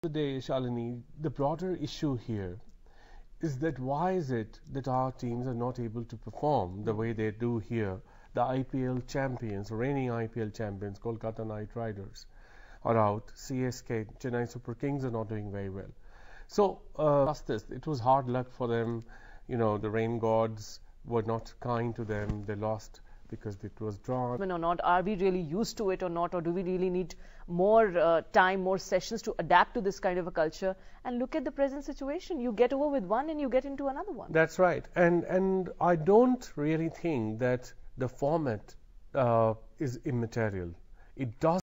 the day, Shalini, the broader issue here is that why is it that our teams are not able to perform the way they do here? The IPL champions, reigning IPL champions, Kolkata Knight Riders, are out. CSK, Chennai Super Kings are not doing very well. So, uh, this, it was hard luck for them. You know, the rain gods were not kind to them. They lost because it was drawn. Or not, are we really used to it or not, or do we really need more uh, time, more sessions to adapt to this kind of a culture? And look at the present situation. You get over with one and you get into another one. That's right. And, and I don't really think that the format uh, is immaterial. It does